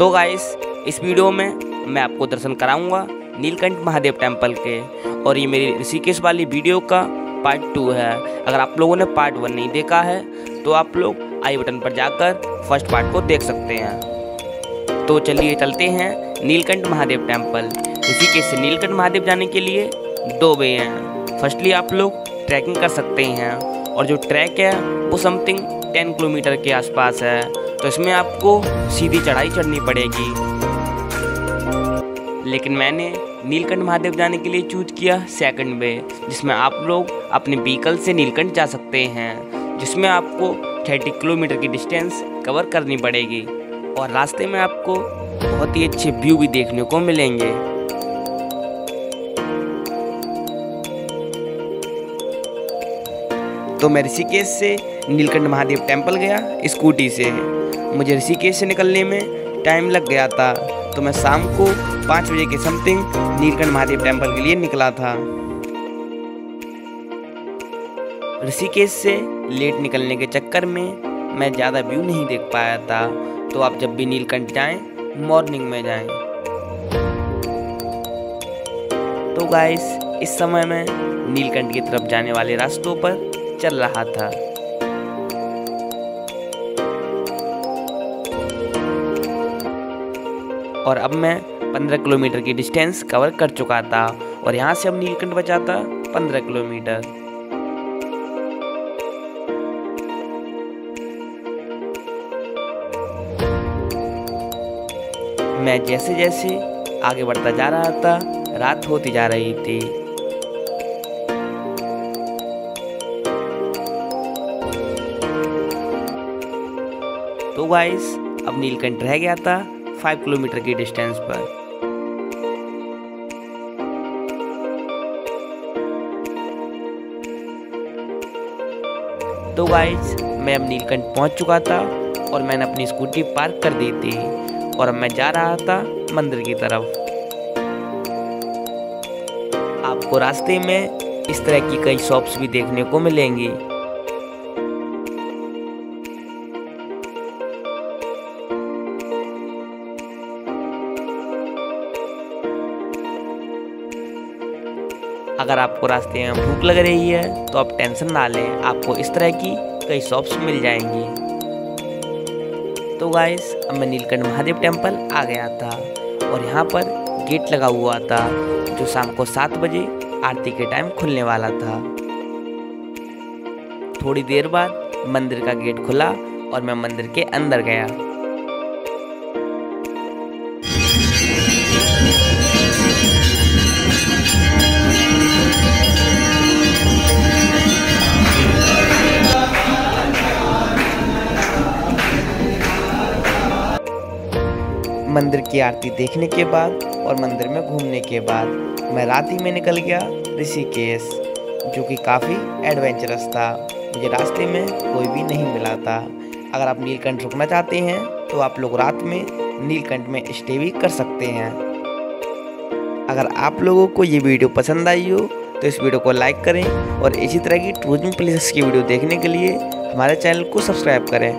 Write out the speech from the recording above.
तो गाइस इस वीडियो में मैं आपको दर्शन कराऊँगा नीलकंठ महादेव टेंपल के। और ये मेरी ऋषिकेश वाली वीडियो का पार्ट टू है। अगर आप लोगों ने पार्ट वन नहीं देखा है तो आप लोग आई बटन पर जाकर फ़र्स्ट पार्ट को देख सकते हैं। तो चलिए चलते हैं नीलकंठ महादेव टेंपल ऋषिकेश से नीलकंठ महादेव जाने के लिए दो वे हैं। फर्स्टली आप लोग ट्रैकिंग कर सकते हैं। और जो ट्रैक है, वो समथिंग टेन किलोमीटर के आसपास है। तो इसमें आपको सीधी चढ़ाई चढ़नी पड़ेगी। लेकिन मैंने नीलकंठ महादेव जाने के लिए चूज़ किया सेकंड वे जिसमें आप लोग अपने व्हीकल से नीलकंठ जा सकते हैं, जिसमें आपको 30 किलोमीटर की डिस्टेंस कवर करनी पड़ेगी। और रास्ते में आपको बहुत ही अच्छे व्यू भी देखने को मिलेंगे। तो मैं ऋषिकेश से नीलकंठ महादेव टेंपल गया, स्कूटी से। मुझे ऋषिकेश से निकलने में टाइम लग गया था तो मैं शाम को पाँच बजे के समथिंग नीलकंठ महादेव टेंपल के लिए निकला था। ऋषिकेश से लेट निकलने के चक्कर में मैं ज़्यादा व्यू नहीं देख पाया था तो आप जब भी नीलकंठ जाएँ मॉर्निंग में जाएँ। तो गाइस इस समय मैं नीलकंठ की तरफ़ जाने वाले रास्तों पर चल रहा था। और अब मैं 15 किलोमीटर की डिस्टेंस कवर कर चुका था और यहाँ से अब नीलकंठ बचा था 15 किलोमीटर। मैं जैसे जैसे आगे बढ़ता जा रहा था, रात होती जा रही थी। तो गाइस अब नीलकंठ रह गया था फाइव किलोमीटर की डिस्टेंस पर। तो गाइस मैं अब नीलकंठ पहुँच चुका था और मैंने अपनी स्कूटी पार्क कर दी थी और अब मैं जा रहा था मंदिर की तरफ़। आपको रास्ते में इस तरह की कई शॉप्स भी देखने को मिलेंगी। अगर आपको रास्ते में भूख लग रही है तो आप टेंशन ना लें। आपको इस तरह की कई शॉप्स मिल जाएँगी। तो गाइस अब मैं नीलकंठ महादेव टेंपल आ गया था और यहाँ पर गेट लगा हुआ था, जो शाम को सात बजे आरती के टाइम खुलने वाला था। थोड़ी देर बाद मंदिर का गेट खुला और मैं मंदिर के अंदर गया। मंदिर की आरती देखने के बाद और मंदिर में घूमने के बाद मैं रात ही में निकल गया ऋषिकेश, जो कि काफ़ी एडवेंचरस था। मुझे रास्ते में कोई भी नहीं मिला था। अगर आप नीलकंठ रुकना चाहते हैं तो आप लोग रात में नीलकंठ में स्टे भी कर सकते हैं। अगर आप लोगों को ये वीडियो पसंद आई हो तो इस वीडियो को लाइक करें और इसी तरह की टूरिज़्म प्लेसेस की वीडियो देखने के लिए हमारे चैनल को सब्सक्राइब करें।